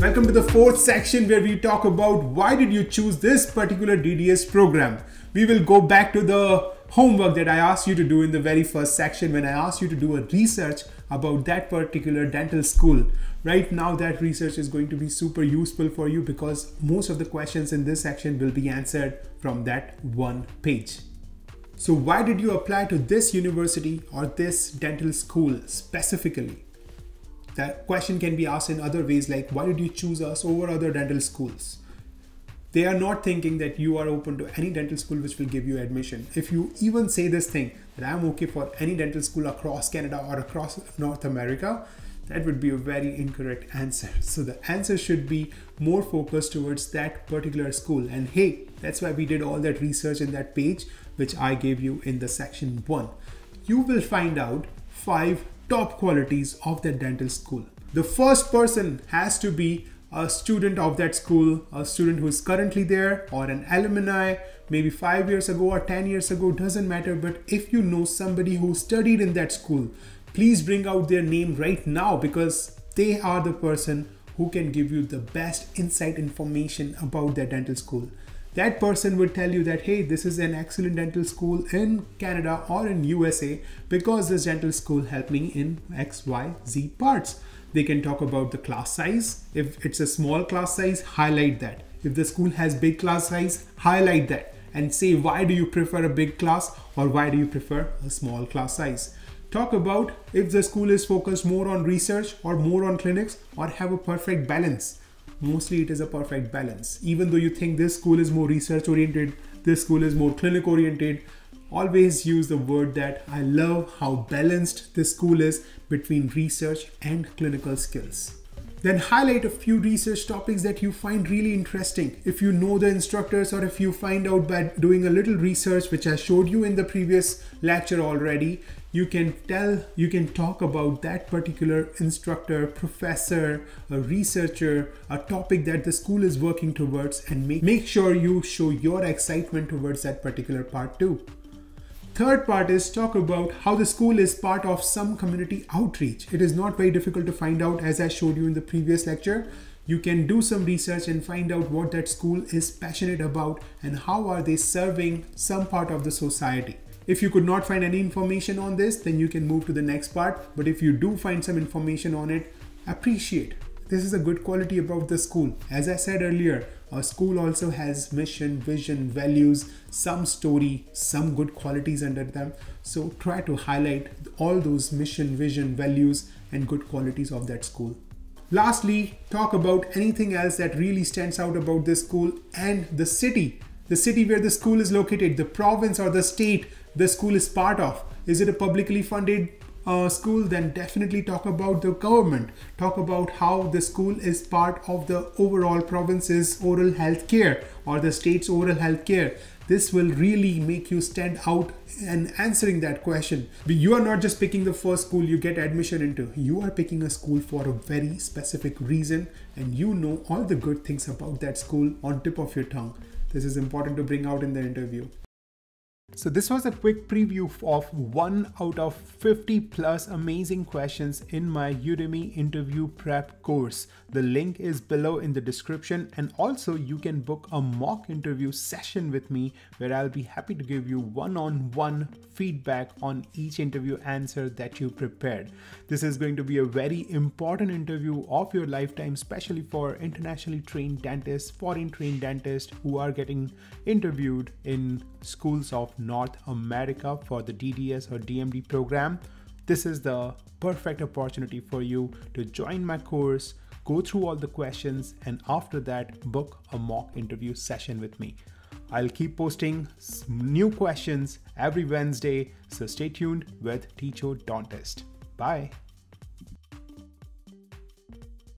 Welcome to the fourth section where we talk about why did you choose this particular DDS program. We will go back to the homework that I asked you to do in the very first section when I asked you to do a research about that particular dental school. Right now that research is going to be super useful for you because most of the questions in this section will be answered from that one page. So why did you apply to this university or this dental school specifically? That question can be asked in other ways like why did you choose us over other dental schools? They are not thinking that you are open to any dental school which will give you admission. If you even say this thing that I'm okay for any dental school across Canada or across North America, that would be a very incorrect answer. So the answer should be more focused towards that particular school. And hey, that's why we did all that research in that page, which I gave you in the section one. You will find out five top qualities of that dental school. The first person has to be a student of that school, a student who is currently there, or an alumni, maybe five years ago or 10 years ago, doesn't matter. But if you know somebody who studied in that school, please bring out their name right now because they are the person who can give you the best insight information about their dental school that person would tell you that hey this is an excellent dental school in canada or in usa because this dental school helped me in xyz parts. They can talk about the class size. If it's a small class size highlight that. If the school has big class size highlight that and say why do you prefer a big class or why do you prefer a small class size? Talk about if the school is focused more on research or more on clinics or have a perfect balance mostly it is a perfect balance. Even though you think this school is more research oriented, this school is more clinic oriented, always use the word that I love how balanced this school is between research and clinical skills. Then highlight a few research topics that you find really interesting. If you know the instructors or if you find out by doing a little research, which I showed you in the previous lecture already, you can tell, you can talk about that particular instructor, professor, a researcher, a topic that the school is working towards and make, make sure you show your excitement towards that particular part too. Third part is talk about how the school is part of some community outreach. It is not very difficult to find out as I showed you in the previous lecture. You can do some research and find out what that school is passionate about and how are they serving some part of the society. If you could not find any information on this, then you can move to the next part. But if you do find some information on it, appreciate. This is a good quality about the school. As I said earlier, a school also has mission, vision, values, some story, some good qualities under them. So try to highlight all those mission, vision, values, and good qualities of that school. Lastly, talk about anything else that really stands out about this school and the city. The city where the school is located, the province or the state the school is part of. Is it a publicly funded uh, school? Then definitely talk about the government. Talk about how the school is part of the overall province's oral health care or the state's oral health care. This will really make you stand out and answering that question. You are not just picking the first school you get admission into. You are picking a school for a very specific reason and you know all the good things about that school on tip of your tongue. This is important to bring out in the interview. So this was a quick preview of one out of 50 plus amazing questions in my Udemy interview prep course. The link is below in the description and also you can book a mock interview session with me where I'll be happy to give you one-on-one feedback on each interview answer that you prepared. This is going to be a very important interview of your lifetime, especially for internationally trained dentists, foreign trained dentists who are getting interviewed in schools North America for the DDS or DMD program, this is the perfect opportunity for you to join my course, go through all the questions, and after that, book a mock interview session with me. I'll keep posting new questions every Wednesday, so stay tuned with Teachodontist. Bye.